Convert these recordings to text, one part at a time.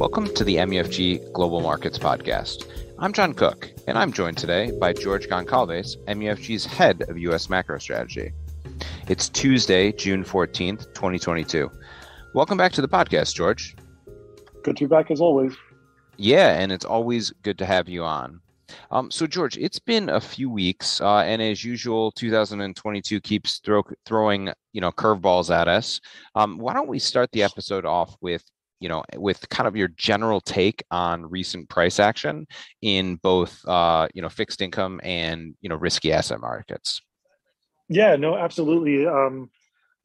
Welcome to the MUFG Global Markets Podcast. I'm John Cook, and I'm joined today by George Goncalves, MUFG's head of U.S. macro strategy. It's Tuesday, June 14th, 2022. Welcome back to the podcast, George. Good to be back as always. Yeah, and it's always good to have you on. Um, so, George, it's been a few weeks, uh, and as usual, 2022 keeps throw, throwing you know curveballs at us. Um, why don't we start the episode off with you know with kind of your general take on recent price action in both uh, you know fixed income and you know risky asset markets? Yeah, no, absolutely. Um,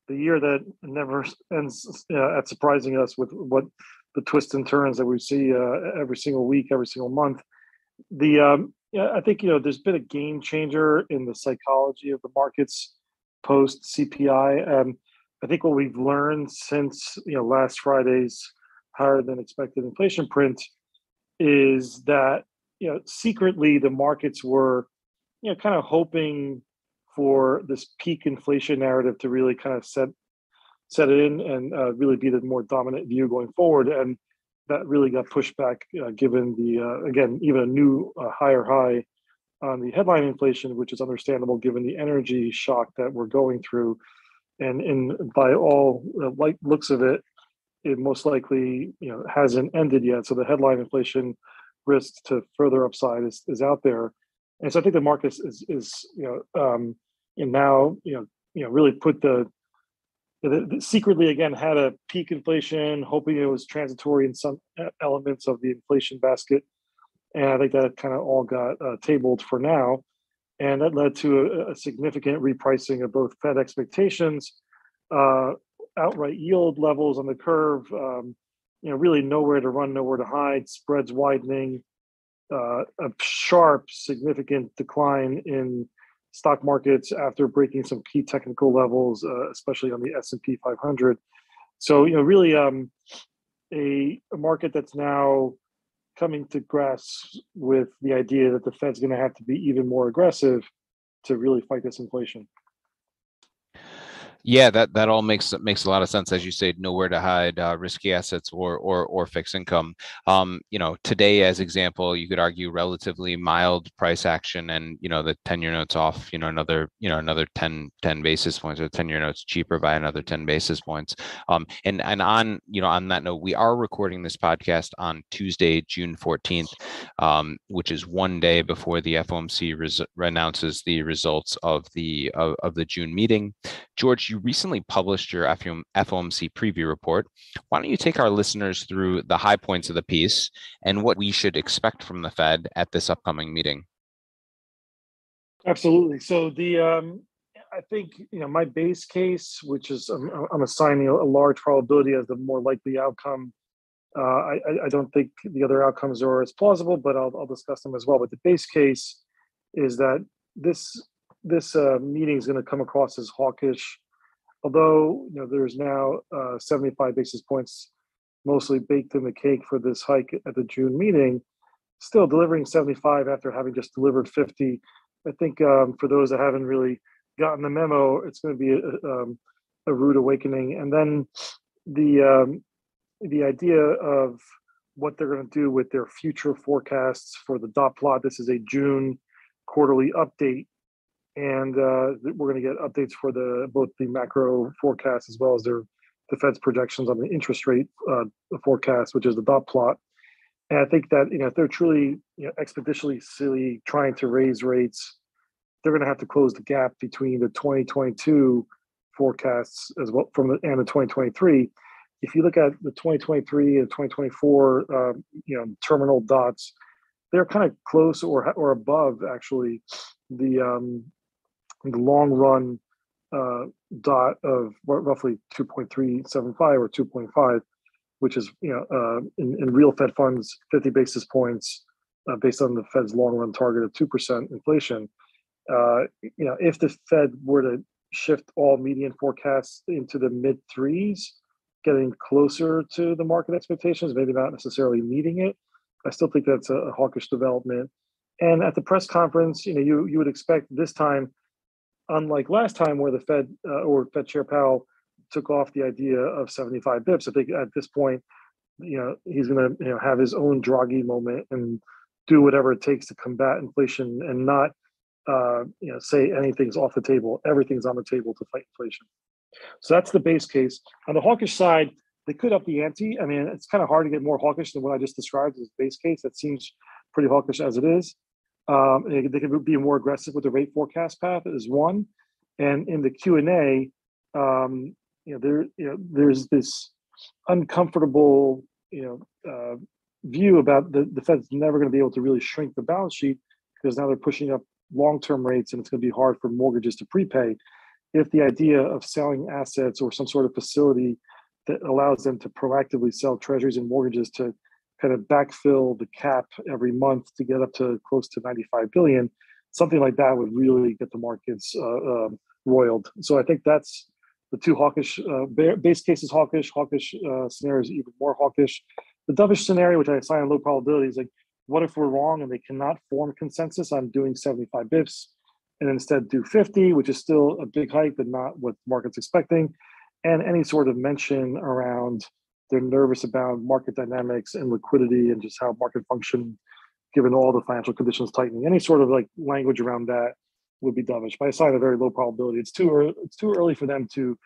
the year that never ends uh, at surprising us with what the twists and turns that we see uh, every single week, every single month the um, yeah, I think you know there's been a game changer in the psychology of the markets post CPI. Um, I think what we've learned since you know last Friday's higher than expected inflation print is that you know secretly the markets were you know kind of hoping for this peak inflation narrative to really kind of set set it in and uh, really be the more dominant view going forward and that really got pushed back uh, given the uh, again even a new higher high on the headline inflation, which is understandable given the energy shock that we're going through. And in by all uh, like looks of it, it most likely you know hasn't ended yet. So the headline inflation risk to further upside is, is out there. And so I think the market is is you know um, and now you know you know really put the secretly again had a peak inflation, hoping it was transitory in some elements of the inflation basket, and I think that kind of all got uh, tabled for now, and that led to a, a significant repricing of both Fed expectations, uh, outright yield levels on the curve. Um, you know, really nowhere to run, nowhere to hide. Spreads widening, uh, a sharp, significant decline in stock markets after breaking some key technical levels, uh, especially on the S and P 500. So you know, really, um, a, a market that's now coming to grasp with the idea that the Fed's going to have to be even more aggressive to really fight this inflation. Yeah, that that all makes makes a lot of sense. As you say, nowhere to hide uh, risky assets or or or fixed income. Um, you know, today as example, you could argue relatively mild price action, and you know the ten year notes off. You know another you know another 10, 10 basis points, or ten year notes cheaper by another ten basis points. Um, and and on you know on that note, we are recording this podcast on Tuesday, June fourteenth, um, which is one day before the FOMC res- announces the results of the of, of the June meeting. George, you recently published your FOMC preview report. Why don't you take our listeners through the high points of the piece and what we should expect from the Fed at this upcoming meeting? Absolutely. So the um, I think you know my base case, which is I'm, I'm assigning a large probability as the more likely outcome. Uh, I, I don't think the other outcomes are as plausible, but I'll, I'll discuss them as well. But the base case is that this this uh, meeting is going to come across as hawkish, although you know there's now uh, 75 basis points mostly baked in the cake for this hike at the June meeting. Still delivering 75 after having just delivered 50. I think um, for those that haven't really gotten the memo, it's going to be a, um, a rude awakening. And then the um, the idea of what they're going to do with their future forecasts for the dot plot. This is a June quarterly update and uh, we're going to get updates for the both the macro forecast as well as their the Fed's projections on the interest rate uh, forecast, which is the dot plot. And I think that you know if they're truly you know expeditiously silly trying to raise rates, they're going to have to close the gap between the 2022 forecasts as well from the and the 2023. If you look at the 2023 and 2024, uh, you know terminal dots, they're kind of close or or above actually the um, the long run uh, dot of roughly 2.375 or 2.5, which is you know uh, in, in real Fed funds 50 basis points uh, based on the Fed's long run target of two percent inflation. Uh, you know, if the Fed were to shift all median forecasts into the mid threes, getting closer to the market expectations, maybe not necessarily meeting it. I still think that's a, a hawkish development. And at the press conference, you know, you you would expect this time unlike last time where the Fed uh, or Fed Chair Powell took off the idea of 75 bips, I think at this point you know he's going to you know have his own Draghi moment and do whatever it takes to combat inflation and not uh, you know say anything's off the table. Everything's on the table to fight inflation. So that's the base case. On the hawkish side, they could up the ante. I mean, it's kind of hard to get more hawkish than what I just described as base case. That seems pretty hawkish as it is. Um, they could be more aggressive with the rate forecast path is one, and in the Q and A, um, you know, there you know there's this uncomfortable you know uh, view about the the Fed's never going to be able to really shrink the balance sheet because now they're pushing up long-term rates and it's going to be hard for mortgages to prepay. If the idea of selling assets or some sort of facility that allows them to proactively sell treasuries and mortgages to kind of backfill the cap every month to get up to close to 95 billion something like that would really get the markets uh, uh, roiled. So i think that's the two hawkish uh, base cases hawkish. Hawkish uh, scenarios even more hawkish. The dovish scenario which i assign low probability is like what if we're wrong and they cannot form consensus on doing 75 bips and instead do 50 which is still a big hike but not what market's expecting? And any sort of mention around they're nervous about market dynamics and liquidity and just how market function given all the financial conditions tightening. Any sort of like language around that would be dovish by a sign a very low probability. It's too early it's too early for them to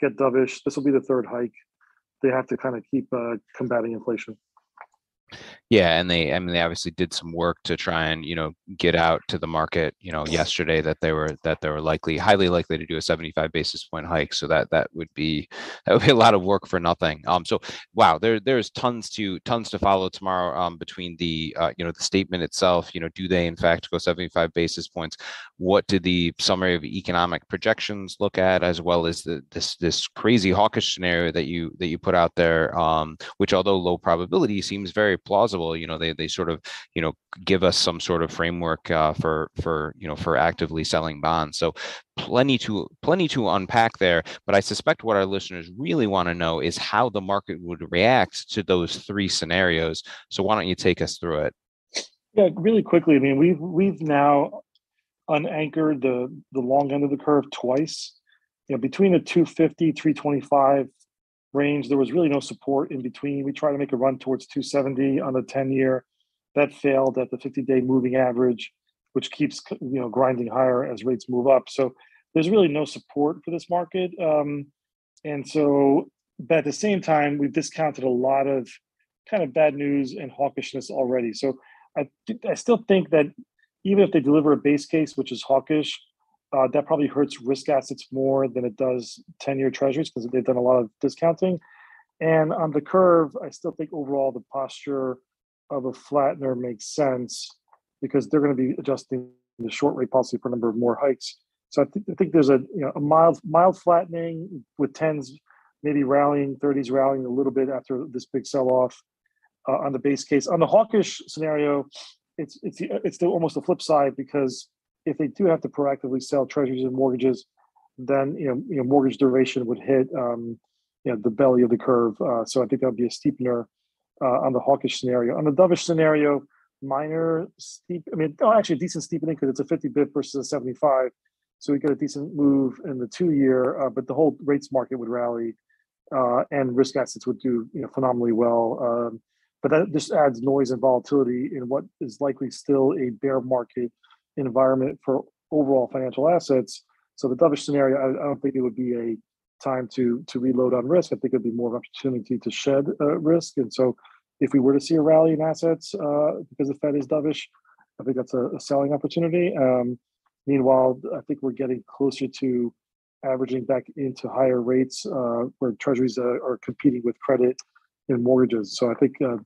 get dovish. This will be the third hike. They have to kind of keep uh, combating inflation yeah, and they I mean they obviously did some work to try and, you know, get out to the market, you know, yesterday that they were that they were likely highly likely to do a 75 basis point hike. So that that would be that would be a lot of work for nothing. Um so wow, there there's tons to tons to follow tomorrow um between the uh, you know the statement itself, you know, do they in fact go 75 basis points? What did the summary of economic projections look at as well as the this this crazy hawkish scenario that you that you put out there um which although low probability seems very plausible you know they they sort of you know give us some sort of framework uh, for for you know for actively selling bonds. So plenty to plenty to unpack there but i suspect what our listeners really want to know is how the market would react to those three scenarios. So why don't you take us through it? Yeah really quickly i mean we've we've now unanchored the the long end of the curve twice. You know between the 250 325 range. There was really no support in between. We tried to make a run towards 270 on the 10 year. That failed at the 50 day moving average, which keeps you know grinding higher as rates move up. So there's really no support for this market. Um, and so, but at the same time, we've discounted a lot of kind of bad news and hawkishness already. So I, I still think that even if they deliver a base case, which is hawkish, uh, that probably hurts risk assets more than it does 10 year treasuries because they've done a lot of discounting. And on the curve, I still think overall the posture of a flattener makes sense because they're going to be adjusting the short rate policy for a number of more hikes. So I, th- I think there's a you know a mild mild flattening with tens maybe rallying, 30s rallying a little bit after this big sell off uh, on the base case. On the hawkish scenario, it's it's it's the, almost the flip side because if they do have to proactively sell treasuries and mortgages, then you know, you know mortgage duration would hit um, you know the belly of the curve. Uh, so I think that would be a steepener uh, on the hawkish scenario. On the dovish scenario, minor steep. I mean, oh, actually, a decent steepening because it's a 50 bip versus a 75. So we get a decent move in the two year, uh, but the whole rates market would rally, uh, and risk assets would do you know phenomenally well. Um, but that just adds noise and volatility in what is likely still a bear market environment for overall financial assets. So the dovish scenario, I, I, don't think it would be a time to to reload on risk. I think it'd be more of an opportunity to shed uh, risk. And so, if we were to see a rally in assets uh, because the Fed is dovish, I think that's a, a selling opportunity. Um, meanwhile, I think we're getting closer to averaging back into higher rates uh, where treasuries uh, are competing with credit and mortgages. So I think uh,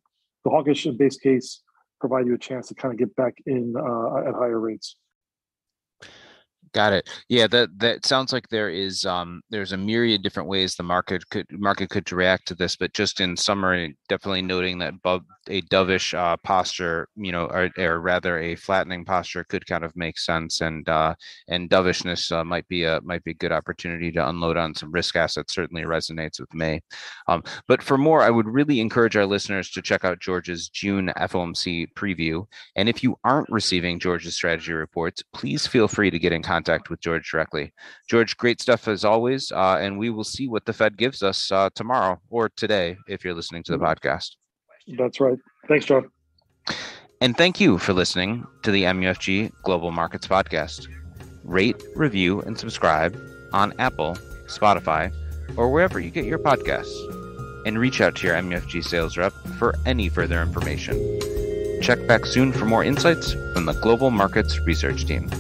the hawkish base case provide you a chance to kind of get back in uh, at higher rates. Got it. Yeah, that that sounds like there is um there's a myriad different ways the market could market could react to this, but just in summary, definitely noting that a dovish uh, posture, you know, or, or, rather a flattening posture could kind of make sense, and uh, and dovishness uh, might be a might be a good opportunity to unload on some risk assets. Certainly resonates with me. Um, but for more, I would really encourage our listeners to check out George's June FOMC preview. And if you aren't receiving George's strategy reports, please feel free to get in contact contact with George directly. George, great stuff as always. Uh, and we will see what the Fed gives us uh, tomorrow or today if you're listening to the podcast. That's right. Thanks, John. And thank you for listening to the MUFG Global Markets Podcast. Rate, review, and subscribe on Apple, Spotify, or wherever you get your podcasts. And reach out to your MUFG sales rep for any further information. Check back soon for more insights from the Global Markets Research Team.